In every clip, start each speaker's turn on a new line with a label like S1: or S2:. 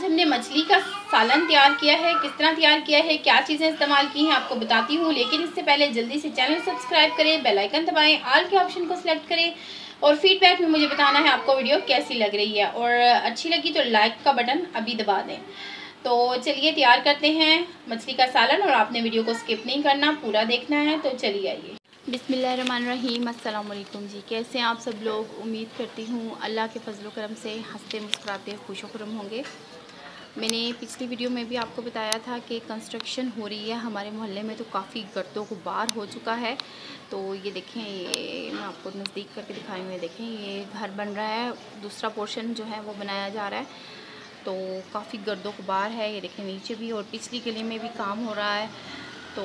S1: आज हमने मछली का सालन तैयार किया है, किस तरह तैयार किया है, क्या चीज़ें इस्तेमाल की हैं आपको बताती हूँ, लेकिन इससे पहले जल्दी से चैनल सब्सक्राइब करें, बेल आइकन दबाएँ, आल के ऑप्शन को सिलेक्ट करें, और फीडबैक में मुझे बताना है आपको वीडियो कैसी लग रही है, और अच्छी लगी तो लाइक का बटन अभी दबा दें। तो चलिए तैयार करते हैं मछली का सालन, और आपने वीडियो को स्किप नहीं करना, पूरा देखना है तो चलिए आइए। बिसमीम अल्लाम जी। कैसे हैं आप सब लोग? उम्मीद करती हूँ अल्लाह के फजल करम से हँसते मुस्कुराते, खुश खुरम होंगे। मैंने पिछली वीडियो में भी आपको बताया था कि कंस्ट्रक्शन हो रही है हमारे मोहल्ले में तो काफ़ी गर्दों को बार हो चुका है। तो ये देखें, ये मैं आपको नज़दीक करके दिखाई हुई देखें, ये घर बन रहा है, दूसरा पोर्शन जो है वो बनाया जा रहा है। तो काफ़ी गर्दों को बार है, ये देखें, नीचे भी और पिछली गली में भी काम हो रहा है। तो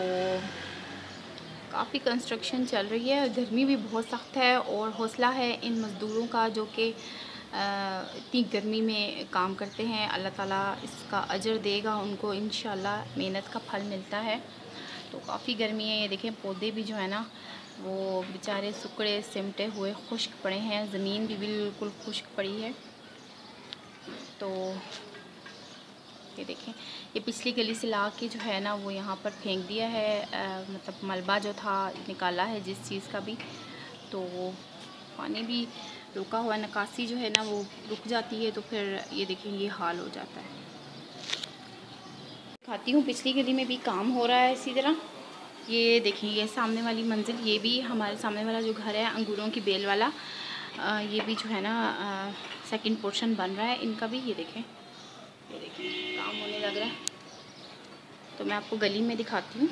S1: काफ़ी कंस्ट्रक्शन चल रही है, गर्मी भी बहुत सख्त है और हौसला है इन मज़दूरों का, जो कि इतनी गर्मी में काम करते हैं अल्लाह ताला इसका अजर देगा उनको इन मेहनत का फल मिलता है। तो काफ़ी गर्मी है ये देखें पौधे भी जो है ना वो बेचारे सुकड़े सिमटे हुए खुश्क पड़े हैं ज़मीन भी बिल्कुल खुश्क पड़ी है। तो ये देखें ये पिछली गली से ला के जो है ना वो यहाँ पर फेंक दिया है आ, मतलब मलबा जो था निकाला है जिस चीज़ का भी। तो पानी भी रुका हुआ नकासी जो है ना वो रुक जाती है तो फिर ये देखें ये हाल हो जाता है। खाती हूँ पिछली गली में भी काम हो रहा है इसी तरह। ये देखें ये सामने वाली मंजिल ये भी हमारे सामने वाला जो घर है अंगूरों की बेल वाला आ, ये भी जो है ना सेकंड पोर्शन बन रहा है। इनका भी ये देखें ये देखिए काम होने लग रहा है। तो मैं आपको गली में दिखाती हूँ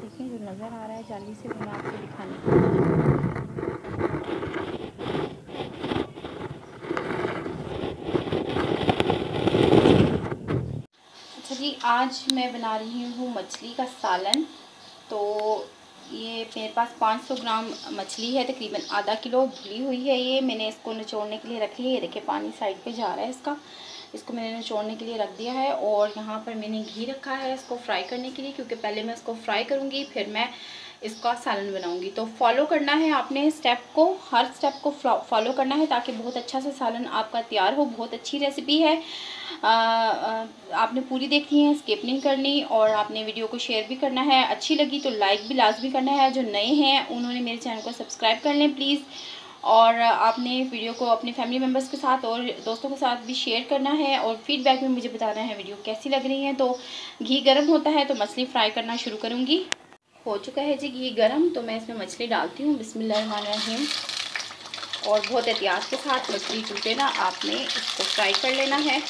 S1: देखिए जो नज़र जाली से मैं आपको दिखाने अच्छा जी, आज मैं बना रही हूँ मछली का सालन। तो ये मेरे पास 500 ग्राम मछली है, तकरीबन आधा किलो भुली हुई है ये। मैंने इसको निचोड़ने के लिए रख लिया ये देखिए, पानी साइड पे जा रहा है इसका। इसको मैंने निचोड़ने के लिए रख दिया है और यहाँ पर मैंने घी रखा है इसको फ्राई करने के लिए, क्योंकि पहले मैं इसको फ्राई करूँगी, फिर मैं इसका सालन बनाऊँगी। तो फॉलो करना है आपने स्टेप को हर स्टेप को फॉलो करना है ताकि बहुत अच्छा सा सालन आपका तैयार हो बहुत अच्छी रेसिपी है। आ, आ, आपने पूरी देखनी है स्किप नहीं करनी और आपने वीडियो को शेयर भी करना है। अच्छी लगी तो लाइक भी लाजमी करना है। जो नए हैं उन्होंने मेरे चैनल को सब्सक्राइब कर लें प्लीज़ और आपने वीडियो को अपने फैमिली मेंबर्स के साथ और दोस्तों के साथ भी शेयर करना है और फीडबैक में मुझे बताना है वीडियो कैसी लग रही है। तो घी गर्म होता है तो मछली फ्राई करना शुरू करूँगी। हो चुका है जी घी गरम तो मैं इसमें मछली डालती हूँ। बिस्मिल्लाहिर्रहमानिर्रहीम। और बहुत एहतियात के साथ मछली टूटे ना, आपने इसको फ्राई कर लेना है।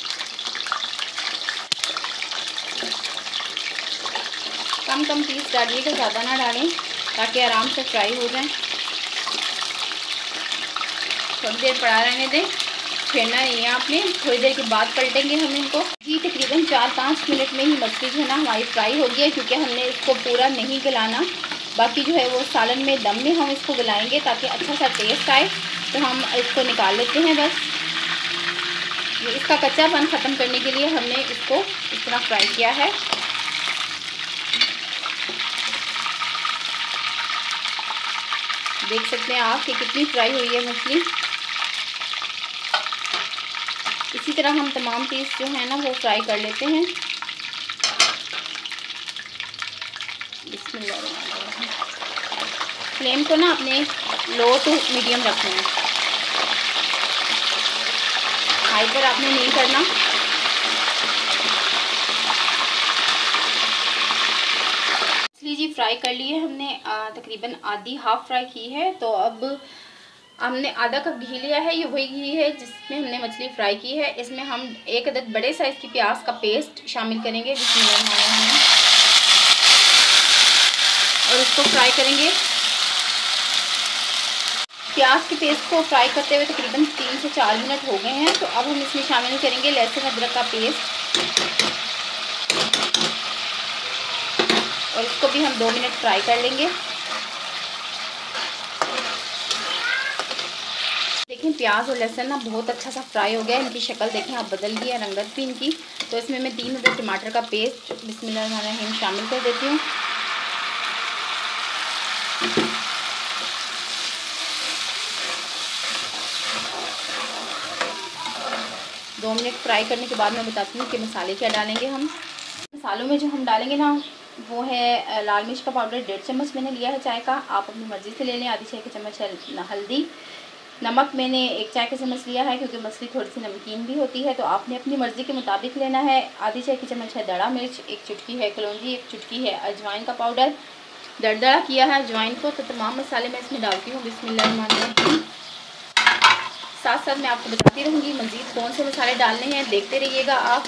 S1: कम कम पीस डालिएगा, ज़्यादा ना डालें, ताकि आराम से फ्राई हो जाए। थोड़ी देर पड़ा रहने दें। छेड़ना नहीं है आपने थोड़ी देर के बाद पलटेंगे हम इनको। जी तकरीबन चार पाँच मिनट में ही मछली जो है ना हमारी फ्राई हो है, क्योंकि हमने इसको पूरा नहीं गलाना। बाकी जो है वो सालन में दम में हम इसको गलाएँगे ताकि अच्छा सा टेस्ट आए तो हम इसको निकाल लेते हैं बस। इसका कच्चापन ख़त्म करने के लिए हमने इसको इस तरह फ्राई किया है। देख सकते हैं आप कि कितनी फ्राई हुई है मछली इसी तरह हम तमाम पीस जो है ना, वो फ्राई कर लेते हैं। फ्लेम को ना अपने लो टू मीडियम रखना है। हाई पर आपने नहीं करना। जी फ्राई कर लिए हमने तकरीबन आधी हाफ़ फ्राई की है। तो अब हमने आधा कप घी लिया है, ये वही घी है जिसमें हमने मछली फ्राई की है। इसमें हम एक अदद बड़े साइज़ की प्याज का पेस्ट शामिल करेंगे, जिसमें और इसको फ्राई करेंगे। प्याज के पेस्ट को फ्राई करते हुए तकरीबन तीन से चार मिनट हो गए हैं तो अब हम इसमें शामिल करेंगे लहसुन अदरक का पेस्ट और इसको भी हम दो मिनट फ्राई कर लेंगे। देखें प्याज और लहसुन ना बहुत अच्छा सा फ्राई हो गया इनकी शक्ल देखें आप बदल गई है रंगत भी इनकी। तो इसमें मैं तीन अदर टमाटर का पेस्ट बिस्मिल्लाह शामिल कर देती हूँ। दो मिनट फ्राई करने के बाद मैं बताती हूँ कि मसाले क्या डालेंगे हम। मसालों में जो हम डालेंगे ना, वो है लाल मिर्च का पाउडर, डेढ़ चम्मच मैंने लिया है चाय का। आप अपनी मर्ज़ी से ले लें, आधी चाय का चम्मच है हल्दी। नमक मैंने एक चाय का चम्मच लिया है क्योंकि मछली थोड़ी सी नमकीन भी होती है तो आपने अपनी मर्ज़ी के मुताबिक लेना है। आधी चाय की चम्मच है दड़ा मिर्च, एक चुटकी है कलौजी, एक चुटकी है अजवाइन का पाउडर। दरदरा किया है अजवाइन को तो तमाम मसाले मैं इसमें डालती हूँ। बिस्मिल्लाह साथ साथ मैं आपको बताती रहूँगी मज़ीद कौन से मसाले डालने हैं, देखते रहिएगा आप।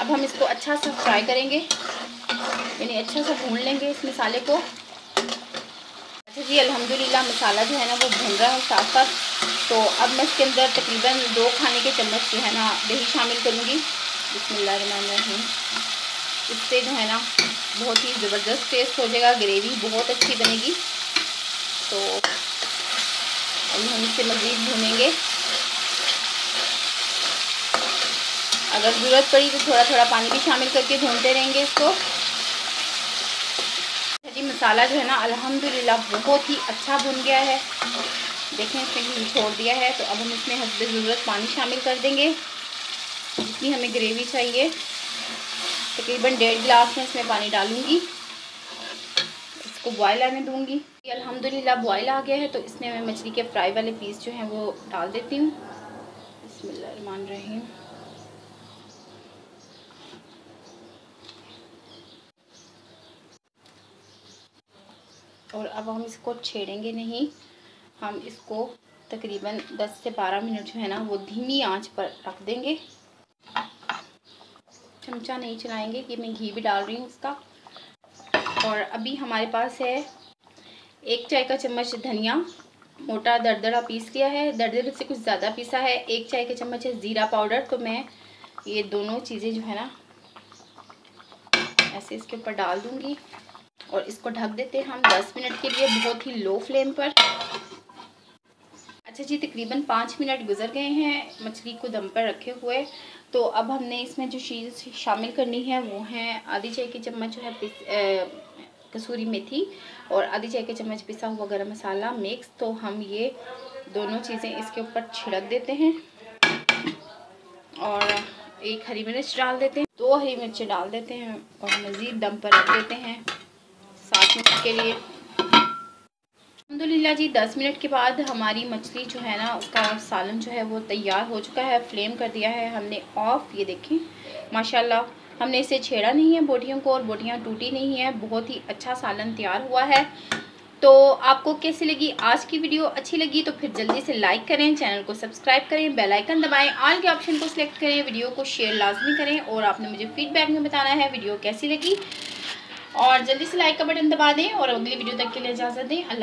S1: अब हम इसको अच्छा सा फ्राई करेंगे। यानी अच्छा सा भून लेंगे इस मसाले को। अच्छा जी, अल्हम्दुलिल्लाह, मसाला जो है ना वो भून रहा है साथ साथ तो अब मैं इसके अंदर तकरीबन दो खाने के चम्मच जो है ना, दही शामिल करूँगी। बिस्मिल्लाहिर्रहमानिर्रहीम। इससे जो है ना, बहुत ही ज़बरदस्त टेस्ट हो जाएगा ग्रेवी बहुत अच्छी बनेगी। तो अभी हम इसे मज़ीद भूनेंगे। अगर ज़रूरत पड़ी तो थोड़ा थोड़ा पानी भी शामिल करके भूनते रहेंगे इसको। जी, मसाला जो है ना, अल्हम्दुलिल्लाह, बहुत ही अच्छा भुन गया है। देखें घी छोड़ दिया है तो अब हम इसमें हसब ज़रूरत पानी शामिल कर देंगे। जितनी हमें ग्रेवी चाहिए। तकरीबन डेढ़ गिलास में इसमें पानी डालूँगी। इसको बॉयल आने दूँगी। अल्हम्दुलिल्लाह बॉयल आ गया है तो इसमें मैं मछली के फ्राई वाले पीस जो हैं, वो डाल देती हूँ। मान रही और अब हम इसको छेड़ेंगे नहीं। हम इसको तकरीबन 10 से 12 मिनट जो है ना, वो धीमी आँच पर रख देंगे। चमचा नहीं चलाएँगे कि मैं घी भी डाल रही हूँ उसका और अभी हमारे पास है एक चाय का चम्मच धनिया, मोटा दरदरा पीस लिया है। दरदरे से कुछ ज़्यादा पीसा है। एक चाय का चम्मच है ज़ीरा पाउडर। तो मैं ये दोनों चीज़ें जो है ना, ऐसे इसके ऊपर डाल दूँगी। और इसको ढक देते हैं हम 10 मिनट के लिए बहुत ही लो फ्लेम पर। अच्छा जी, तकरीबन पाँच मिनट गुजर गए हैं, मछली को दम पर रखे हुए। तो अब हमने इसमें जो चीज़ शामिल करनी है, वो है आधी चाय की चम्मच जो है कसूरी मेथी और आधी चाय की चम्मच पिसा हुआ गरम मसाला मिक्स। तो हम ये दोनों चीज़ें इसके ऊपर छिड़क देते हैं और एक हरी मिर्च डाल देते हैं। दो हरी मिर्चें डाल देते हैं और मज़ीद दम पर रख देते हैं। सात मिनट के लिए अलहमदिल्ला जी, दस मिनट के बाद हमारी मछली जो है ना, उसका सालन जो है वो तैयार हो चुका है, फ्लेम कर दिया है हमने ऑफ़, ये देखें। माशाल्लाह, हमने इसे छेड़ा नहीं है बोटियों को और बोटियाँ टूटी नहीं है, बहुत ही अच्छा सालन तैयार हुआ है। तो आपको कैसी लगी आज की वीडियो? अच्छी लगी तो फिर जल्दी से लाइक करें, चैनल को सब्सक्राइब करें, बेल आइकन दबाएँ ऑल के ऑप्शन को सिलेक्ट करें, वीडियो को शेयर लाजमी करें और आपने मुझे फीडबैक में बताना है वीडियो कैसी लगी। और जल्दी से लाइक का बटन दबा दें और अगली वीडियो तक के लिए इजाज़त दें। अल्लाह